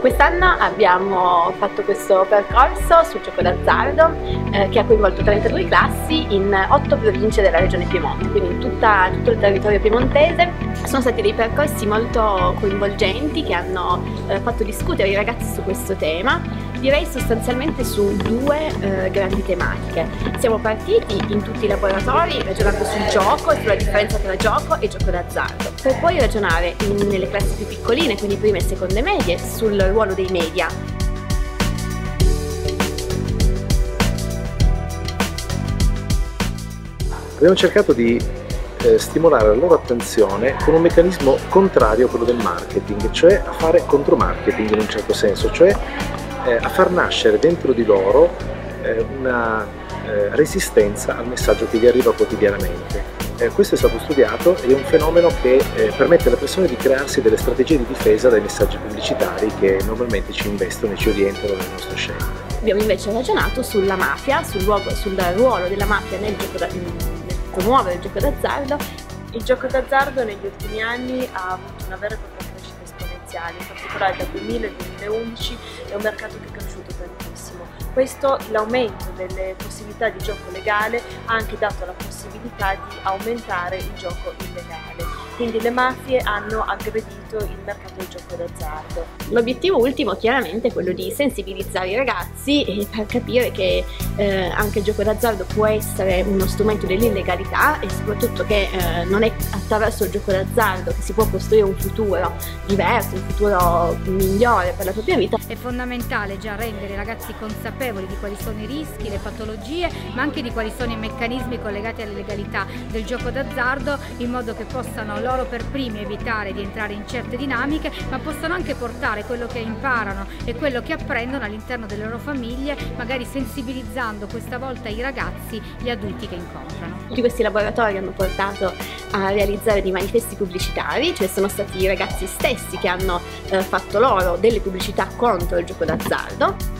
Quest'anno abbiamo fatto questo percorso sul gioco d'azzardo eh, che ha coinvolto 32 classi in 8 province della regione Piemonte, quindi in tutta, tutto il territorio piemontese. Sono stati dei percorsi molto coinvolgenti che hanno eh, fatto discutere i ragazzi su questo tema, direi sostanzialmente su due eh, grandi tematiche. Siamo partiti in tutti i laboratori ragionando sul gioco e sulla differenza tra gioco e gioco d'azzardo, per poi ragionare in, nelle classi più piccoline, quindi prime e seconde medie, sul ruolo dei media. Abbiamo cercato di eh, stimolare la loro attenzione con un meccanismo contrario a quello del marketing, cioè a fare contromarketing in un certo senso, cioè eh, a far nascere dentro di loro eh, una eh, resistenza al messaggio che gli arriva quotidianamente. Eh, questo è stato studiato ed è un fenomeno che eh, permette alle persone di crearsi delle strategie di difesa dai messaggi pubblicitari che normalmente ci investono e ci orientano nelle nostre scelte. Abbiamo invece ragionato sulla mafia, sul, luogo, sul ruolo della mafia nel, da, nel promuovere il gioco d'azzardo. Il gioco d'azzardo negli ultimi anni ha avuto una vera e propria crescita esponenziale, in particolare dal 2000 al 2011 è un mercato che è cresciuto tantissimo. Questo, l'aumento delle possibilità di gioco legale ha anche dato la possibilità di aumentare il gioco illegale. Quindi le mafie hanno aggredito il mercato del gioco d'azzardo. L'obiettivo ultimo chiaramente è quello di sensibilizzare i ragazzi e far capire che eh, anche il gioco d'azzardo può essere uno strumento dell'illegalità e soprattutto che eh, non è attraverso il gioco d'azzardo che si può costruire un futuro diverso, un futuro migliore per la propria vita. È fondamentale già rendere i ragazzi consapevoli di quali sono i rischi, le patologie, ma anche di quali sono i meccanismi collegati alle legalità del gioco d'azzardo in modo che possano loro per primi evitare di entrare in certe dinamiche, ma possano anche portare quello che imparano e quello che apprendono all'interno delle loro famiglie, magari sensibilizzando questa volta i ragazzi, gli adulti che incontrano. Tutti questi laboratori hanno portato a realizzare dei manifesti pubblicitari, cioè sono stati i ragazzi stessi che hanno eh, fatto loro delle pubblicità contro il gioco d'azzardo